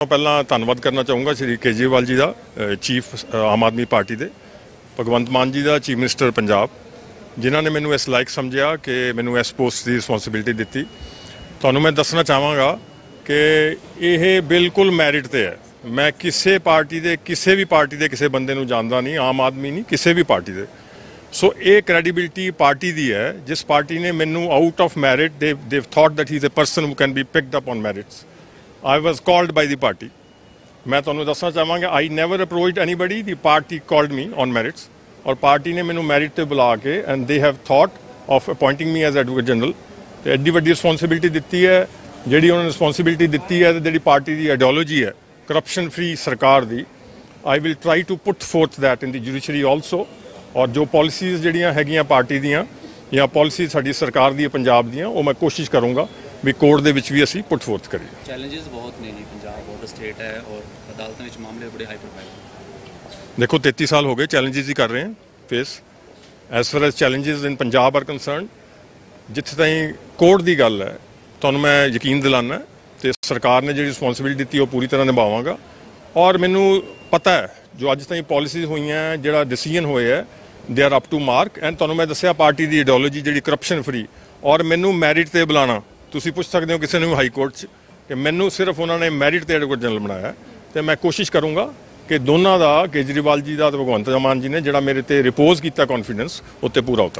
ਪਹਿਲਾਂ ਧੰਨਵਾਦ ਕਰਨਾ ਚਾਹੂੰਗਾ ਸ਼੍ਰੀ ਕੇਜਰੀਵਾਲ ਜੀ ਦਾ ਚੀਫ ਆਮ ਆਦਮੀ ਪਾਰਟੀ ਦੇ, ਭਗਵੰਤ ਮਾਨ ਜੀ ਦਾ, ਚੀਫ ਮਿਨਿਸਟਰ ਪੰਜਾਬ, ਜਿਨ੍ਹਾਂ ਨੇ ਮੈਨੂੰ ਇਸ ਲਾਇਕ ਸਮਝਿਆ ਕਿ ਮੈਨੂੰ ਇਸ ਪੋਸਟ ਦੀ ਰਿਸਪੌਂਸਿਬਿਲਟੀ ਦਿੱਤੀ। ਤੁਹਾਨੂੰ ਮੈਂ ਦੱਸਣਾ ਚਾਹਾਂਗਾ ਕਿ ਇਹ ਬਿਲਕੁਲ ਮੈਰਿਟ ਤੇ ਹੈ। ਮੈਂ ਕਿਸੇ ਪਾਰਟੀ ਦੇ, ਕਿਸੇ ਵੀ ਪਾਰਟੀ ਦੇ ਕਿਸੇ ਬੰਦੇ ਨੂੰ ਜਾਣਦਾ ਨਹੀਂ, ਆਮ ਆਦਮੀ ਨਹੀਂ, ਕਿਸੇ ਵੀ ਪਾਰਟੀ ਦੇ। ਸੋ ਇਹ ਕ੍ਰੈਡੀਬਿਲਟੀ ਪਾਰਟੀ ਦੀ ਹੈ, ਜਿਸ ਪਾਰਟੀ ਨੇ ਮੈਨੂੰ ਆਊਟ ਆਫ ਮੈਰਿਟ ਦੇ they thought that he is a person who can be picked up on merits I was called by the party ਮੈਂ ਤੁਹਾਨੂੰ ਦੱਸਣਾ ਚਾਹਾਂਗਾ I never approached anybody the party called me on merits ਔਰ party ਨੇ ਮੈਨੂੰ merit ਤੇ ਬੁਲਾ ਕੇ and they have thought of appointing me as advocate general ਤੇ ਐਡੀ ਵੱਡੀ ਰਿਸਪੌਂਸਿਬਿਲਟੀ ਦਿੱਤੀ ਹੈ ਜਿਹੜੀ ਉਹਨਾਂ ਨੇ ਰਿਸਪੌਂਸਿਬਿਲਟੀ ਦਿੱਤੀ ਹੈ ਤੇ ਜਿਹੜੀ ਪਾਰਟੀ ਦੀ ਆਈਡੀਓਲੋਜੀ ਹੈ ਕਰਪਸ਼ਨ ਫ੍ਰੀ ਸਰਕਾਰ ਦੀ I will try to put forth that in the judiciary also ਔਰ ਜੋ ਪਾਲਿਸੀਜ਼ ਜਿਹੜੀਆਂ ਹੈਗੀਆਂ ਪਾਰਟੀ ਦੀਆਂ ਜਾਂ ਪਾਲਿਸੀ ਸਾਡੀ ਸਰਕਾਰ ਦੀ ਹੈ ਪੰਜਾਬ ਦੀਆਂ ਉਹ ਮੈਂ ਕੋਸ਼ਿਸ਼ ਕਰੂੰਗਾ ਵੀ ਕੋਰਟ ਦੇ ਵਿੱਚ ਵੀ ਅਸੀਂ ਪੁੱਟ ਫੋਰਥ ਕਰੀਏ। ਚੈਲੰਜਸ ਬਹੁਤ ਨੇ ਜੀ ਪੰਜਾਬ ਬੋਰਡ ਸਟੇਟ ਹੈ ਔਰ ਅਦਾਲਤਾਂ ਵਿੱਚ ਮਾਮਲੇ ਬੜੇ ਹਾਈ ਪ੍ਰੋਫਾਈਲ ਦੇਖੋ 33 ਸਾਲ ਹੋ ਗਏ ਚੈਲੰਜਸ ਹੀ ਕਰ ਰਹੇ ਹਾਂ face as far as challenges in Punjab are concerned ਜਿੱਥੇ ਤਾਈਂ ਕੋਰਟ ਦੀ ਗੱਲ ਹੈ ਤੁਹਾਨੂੰ ਮੈਂ ਯਕੀਨ ਦਿਲਾਨਾ ਤੇ ਸਰਕਾਰ ਨੇ ਜਿਹੜੀ ਰਿਸਪੌਂਸਿਬਿਲਿਟੀ ਦਿੱਤੀ ਉਹ ਪੂਰੀ ਤਰ੍ਹਾਂ ਨਿਭਾਵਾਂਗਾ। ਔਰ ਮੈਨੂੰ ਪਤਾ ਹੈ ਜੋ ਅੱਜ ਤਾਈਂ ਪਾਲਿਸੀਜ਼ ਹੋਈਆਂ ਜਿਹੜਾ ਡਿਸੀਜਨ ਹੋਏ ਹੈ they are up to mark and ਤੁਹਾਨੂੰ ਮੈਂ ਦੱਸਿਆ ਪਾਰਟੀ ਦੀ ਆਈਡੀਓਲੋਜੀ ਜਿਹੜੀ ਕਰਪਸ਼ਨ ਫ੍ਰੀ ਔਰ ਮੈਨੂੰ ਮੈਰਿਟ ਤੇ ਬੁਲਾਣਾ। ਤੁਸੀਂ ਪੁੱਛ ਸਕਦੇ ਹੋ ਕਿਸੇ ਨੂੰ ਹਾਈ ਕੋਰਟ 'ਚ ਕਿ ਮੈਨੂੰ ਸਿਰਫ ਉਹਨਾਂ ਨੇ ਮੈਰਿਟ ਤੇ ਐਡਵੋਕੇਟ ਜਨਰਲ ਬਣਾਇਆ ਤੇ ਮੈਂ ਕੋਸ਼ਿਸ਼ ਕਰੂੰਗਾ ਕਿ ਦੋਨਾਂ ਦਾ ਕੇਜਰੀਵਾਲ ਜੀ ਦਾ ਤੇ ਭਗਵੰਤ ਮਾਨ ਜੀ ਨੇ ਜਿਹੜਾ ਮੇਰੇ ਤੇ ਰਿਪੋਜ਼ ਕੀਤਾ ਕੌਨਫੀਡੈਂਸ ਉੱਤੇ ਪੂਰਾ ਉਤਰ।